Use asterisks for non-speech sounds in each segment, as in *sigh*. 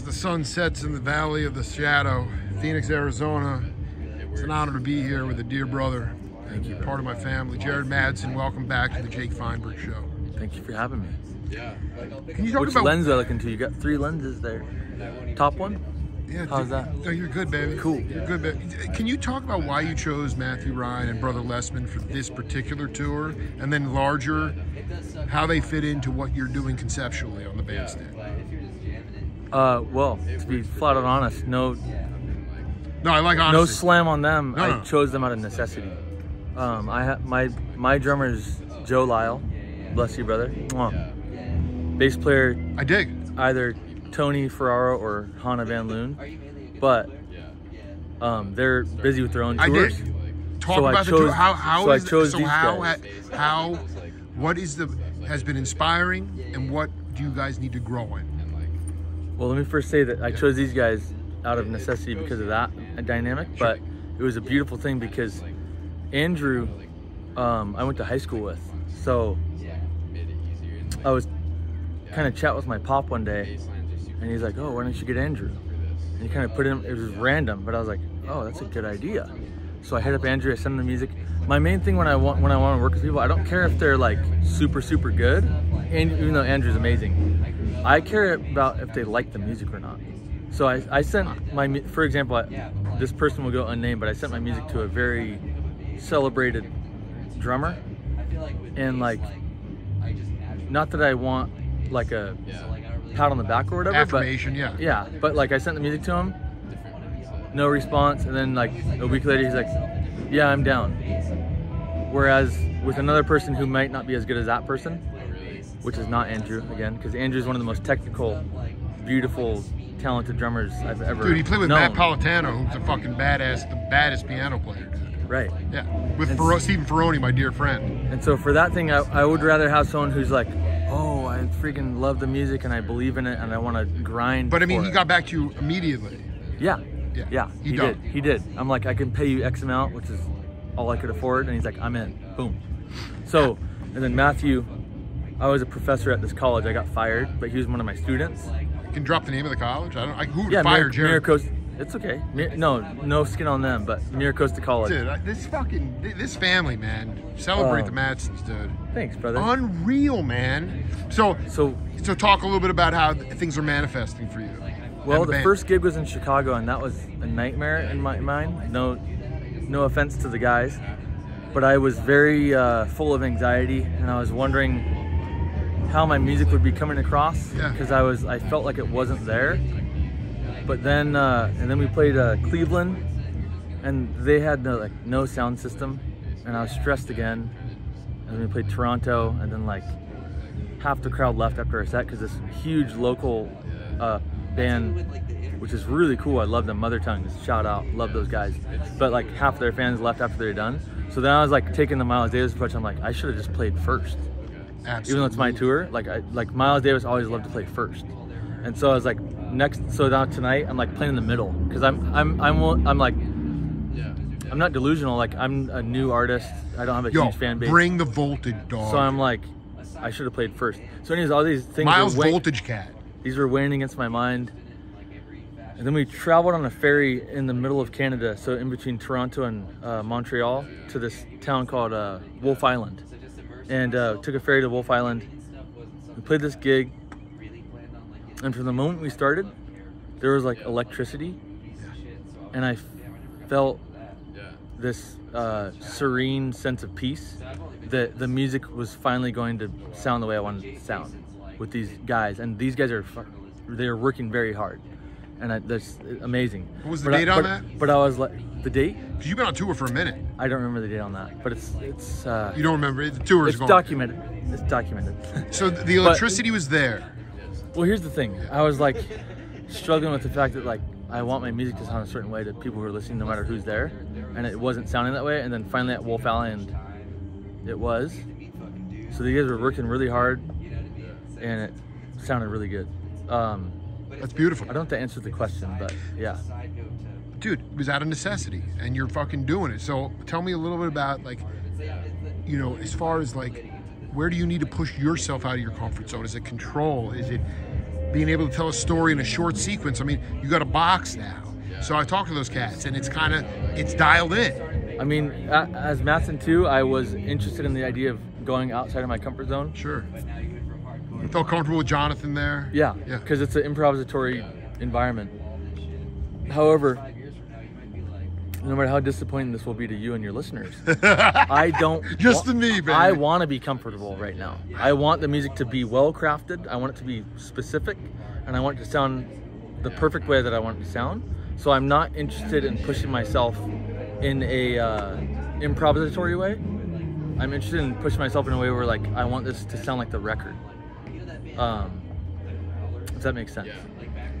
as the sun sets in the valley of the shadow, Phoenix, Arizona. It's an honor to be here with a dear brother. Thank you. Part of my family, Jared Mattson. Welcome back to the Jake Feinberg Show. Thank you for having me. Yeah. Can you talk Which about lens are I looking to? You got three lenses there. Top one? Yeah, How's that? Oh, you're good, baby. Cool. You're good, baby. Can you talk about why you chose Matthew Ryan and Brother Lessman for this particular tour, and then larger, how they fit into what you're doing conceptually on the bandstand? Uh, well, to be flat out honest, no, No, I like no slam on them. No, I no. chose them out of necessity. Um, I ha- my my drummer is Joe Lyle, bless you, brother. Mwah. Bass player I dig. either Tony Ferraro or Hannah Van Loon, but um, they're busy with their own I tours. did. Talk So I about the chose- tour. How how so I is the- chose so these how ha- how what is the has been inspiring and what do you guys need to grow in? Well, let me first say that I chose these guys out of necessity because of that dynamic, but it was a beautiful thing because Andrew, um, I went to high school with. So I was kind of chat with my pop one day, and he's like, "Oh, why don't you get Andrew?" And he kind of put him. It was random, but I was like, "Oh, that's a good idea." So I hit up Andrew. I sent him the music. My main thing when I want when I want to work with people, I don't care if they're like super super good, and even though Andrew's amazing, I care about if they like the music or not. So I, I sent my, for example, I, this person will go unnamed, but I sent my music to a very celebrated drummer, and like, not that I want like a pat on the back or whatever, Affirmation, yeah. yeah, but like I sent the music to him, no response, and then like a week later he's like, yeah, I'm down. Whereas with another person who might not be as good as that person, which is not Andrew again, because Andrew's one of the most technical, beautiful, talented drummers I've ever Dude, he played with known. Matt Politano, who's a fucking badass, the baddest piano player, dude. Right. Yeah, with Ferro- Stephen Ferroni, my dear friend. And so for that thing, I, I would rather have someone who's like, oh, I freaking love the music and I believe in it and I want to grind. But I mean, he it." got back to you immediately. Yeah. Yeah. Yeah. He He, did. He did. I'm like, I can pay you X amount, which is all I could afford. And he's like, I'm in. Boom. So, and then Matthew, I was a professor at this college. I got fired, but he was one of my students. You can drop the name of the college. I don't. I, who Yeah, fired Jared? Miracosta. It's okay. Mir- no, no skin on them, but Miracosta College. Dude, I- this fucking this family, man. Celebrate Oh. the Mattsons, dude. Thanks, brother. Unreal, man. So, so, so talk a little bit about how things are manifesting for you. well, the band. first gig was in Chicago, and that was a nightmare in my mind. No, no offense to the guys, but I was very uh, full of anxiety, and I was wondering how my music would be coming across Yeah. because I was I felt like it wasn't there. But then uh, and then we played uh, Cleveland, and they had no like no sound system, and I was stressed again. And then we played Toronto, and then like half the crowd left after our set because this huge local uh, band, which is really cool. I love them. Mother Tongues, shout out, love those guys. But like half their fans left after they're done. So then I was like taking the Miles Davis approach. I'm like, I should have just played first Absolutely. even though it's my tour, like I like Miles Davis always loved to play first, and so I was like next. So now tonight I'm like playing in the middle because I'm I'm I'm I'm like Yeah I'm not delusional. Like I'm a new artist. I don't have a Yo, huge fan base. bring the voltage, dog. so I'm like I should have played first. So anyways, all these things Miles were Voltage Cat. these were weighing against my mind. And then we traveled on a ferry in the middle of Canada, so in between Toronto and uh, Montreal, to this town called uh, Wolfe Island. And uh, took a ferry to Wolfe Island. We played this gig, and from the moment we started, there was like electricity, and I felt this uh, serene sense of peace. That the music was finally going to sound the way I wanted it to sound with these guys, and these guys are they're working very hard, and I, that's amazing. What was the But I- date on but- that? But I was like, the date? Because you've been on tour for a minute. I don't remember the date on that, but it's it's uh, You don't remember it. The tour is going. documented. It's documented. *laughs* So the electricity was there. Well, here's the thing. I was like struggling with the fact that like I want my music to sound a certain way to people who are listening, no matter who's there, and it wasn't sounding that way. And then finally at Wolfe Island, it was. So the guys were working really hard, and it sounded really good. Um, That's beautiful. I don't know if that answers the question, but yeah. dude, it was out of necessity, and you're fucking doing it. So tell me a little bit about like, you know, as far as like, where do you need to push yourself out of your comfort zone? Is it control? Is it being able to tell a story in a short sequence. I mean, you got a box now. So I talked to those cats, and it's kind of it's dialed in. I mean, a- as Mattson too, I was interested in the idea of going outside of my comfort zone. Sure. You felt comfortable with Jonathan there. Yeah, Yeah. because it's an improvisatory environment. However, no matter how disappointing this will be to you and your listeners, *laughs* I don't Just to me, baby. I want to be comfortable right now. I want the music to be well crafted. I want it to be specific, and I want it to sound the perfect way that I want it to sound. So I'm not interested in pushing myself in a uh, improvisatory way. I'm interested in pushing myself in a way where like I want this to sound like the record. Um, if that makes sense.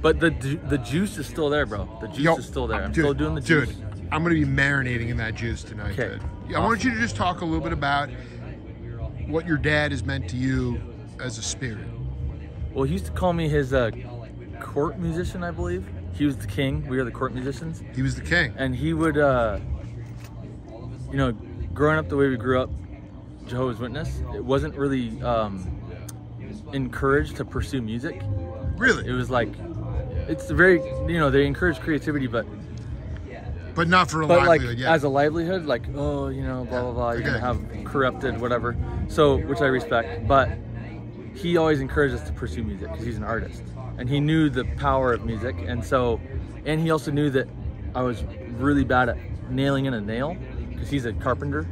But the ju- the juice is still there, bro. The juice Yo, is still there. I'm dude, still doing the juice. Dude, I'm going to be marinating in that juice tonight. Okay. dude. Yeah, I want you to just talk a little bit about what your dad has meant to you as a spirit. Well, he used to call me his uh, court musician, I believe. He was the king. We are the court musicians, He was the king. and he would, uh, you know, growing up the way we grew up, Jehovah's Witness, it wasn't really um, encouraged to pursue music. Really? It was like, it's very, you know, they encourage creativity, but But not for a but like livelihood. yeah. as a livelihood, like oh, you know, blah blah blah. You're gonna have corrupted whatever. So which I respect, but he always encouraged us to pursue music because he's an artist and he knew the power of music, and so and he also knew that I was really bad at nailing in a nail because he's a carpenter.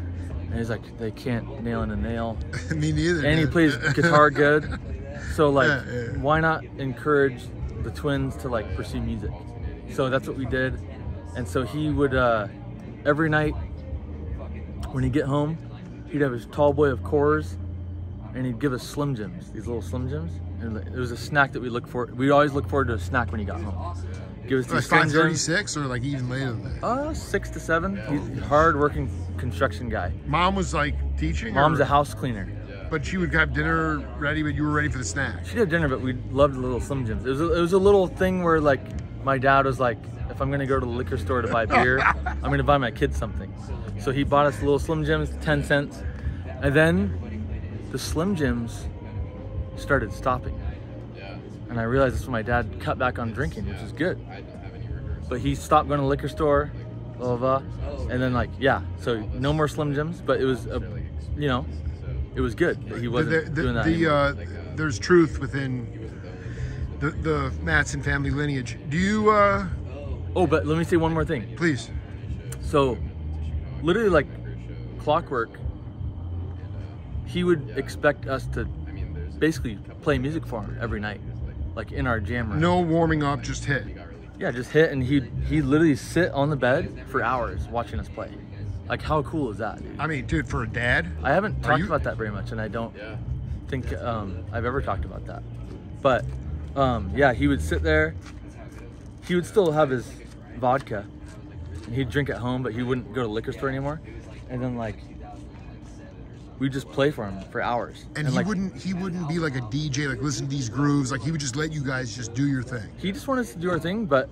And he's like, they can't nail in a nail. *laughs* Me neither. And he plays guitar good. So *laughs* like, Yeah, yeah. why not encourage the twins to like pursue music? So that's what we did. And so he would uh, every night when he'd get home, he'd have his tall boy of Coors, and he'd give us Slim Jims, these little Slim Jims. And it was a snack that we look for. We'd always look forward to a snack when he got home. Give us like these Slim Jims. 536 or like even later than that. Uh, six to seven. He's a hard-working construction guy. Mom was like teaching. Mom's or- a house cleaner. But she would have dinner ready, but you were ready for the snack. She did dinner, but we loved the little Slim Jims. It was a, it was a little thing where like my dad was like, if I'm gonna go to the liquor store to buy *laughs* beer, I'm gonna buy my kids something. So he bought us the little Slim Jims, ten cents, and then the Slim Jims started stopping, and I realized that's when my dad cut back on drinking, which is good. But he stopped going to the liquor store, blah blah, blah. and then like yeah, so no more Slim Jims, but it was a, you know, it was good that he wasn't the, the, doing that. the, uh, there's truth within the, the Mattson family lineage. Do you, uh, oh, but let me say one more thing. please? So, literally, like clockwork, he would expect us to basically play music for him every night, like in our jam room. No warming up, just hit. Yeah, just hit, and he'd he literally sit on the bed for hours watching us play. Like, how cool is that, dude? I mean, dude, for a dad, I haven't talked you- about that very much, and I don't think um, I've ever talked about that. But um, yeah, he would sit there. He would still have his vodka. And he'd drink at home, but he wouldn't go to the liquor store anymore. And then like, we'd just play for him for hours. and, he like, wouldn't he wouldn't be like a DJ, like listen to these grooves. Like he would just let you guys just do your thing. he just wanted us to do our thing, but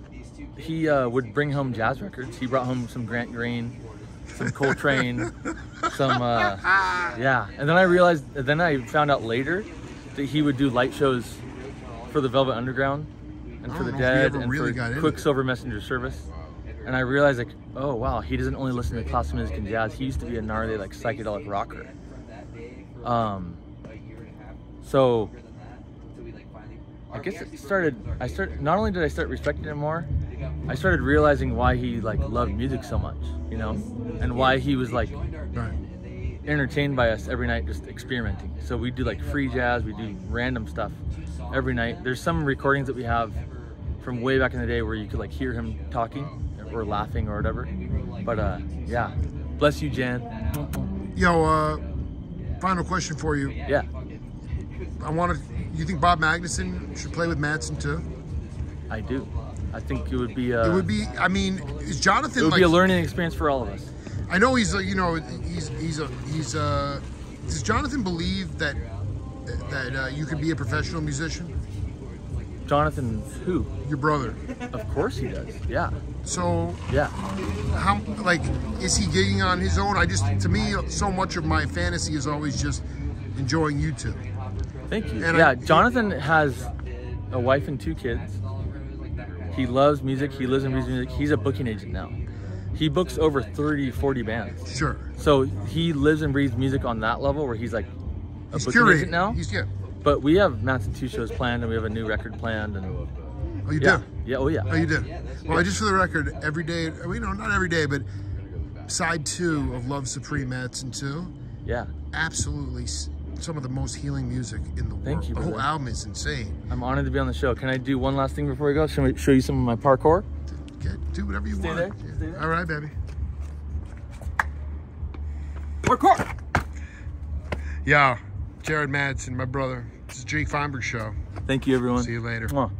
he uh, would bring home jazz records. He brought home some Grant Green, some Coltrane, *laughs* some uh, yeah. And then I realized, then I found out later that he would do light shows for the Velvet Underground and for the we Dead and really for Quicksilver Messenger Service. And I realized like, oh wow, he doesn't only listen to classical music and jazz. He used to be a gnarly like psychedelic rocker. Um. So I guess it started. I started. Not only did I start respecting him more, I started realizing why he like loved music so much, you know, and why he was like entertained by us every night, just experimenting. So we do like free jazz, we do random stuff every night. There's some recordings that we have from way back in the day where you could like hear him talking or laughing or whatever. But uh, yeah, bless you, Jan. Yo, uh, final question for you. Yeah, I want to. You think Bob Magnusson should play with Mattson too? I do. I think it would be. Uh, It would be. I mean, is Jonathan It would like? be a learning experience for all of us. I know he's. A, you know, he's he's a he's a. Does Jonathan believe that that uh, you can be a professional musician? Jonathan, who? Your brother. Of course he does. Yeah, So yeah. how like is he gigging on his own? I just to me so much of my fantasy is always just enjoying you two. Thank you. And yeah, I- Jonathan has a wife and two kids. He loves music. He lives and breathes music. He's a booking agent now. He books over 30, 40 bands. Sure. So he lives and breathes music on that level where he's like a He's booking curating. agent now. He's yeah. But we have Mattson two shows planned, and we have a new record planned, and Oh, you yeah, do. yeah, oh yeah. Oh, you did. Well, I just for the record, every day. well, You know, not every day, but side two of Love Supreme Mattson two, Yeah, absolutely some of the most healing music in the world. Thank you, The whole album is insane. I'm honored to be on the show. Can I do one last thing before we go? Show, I show you some of my parkour? Get, do whatever you Stay want. there, Yeah. stay there. All right, baby. Parkour! Yeah, Jared Mattson, my brother. This is Jake Feinberg Show. Thank you, everyone. See you later. Mwah.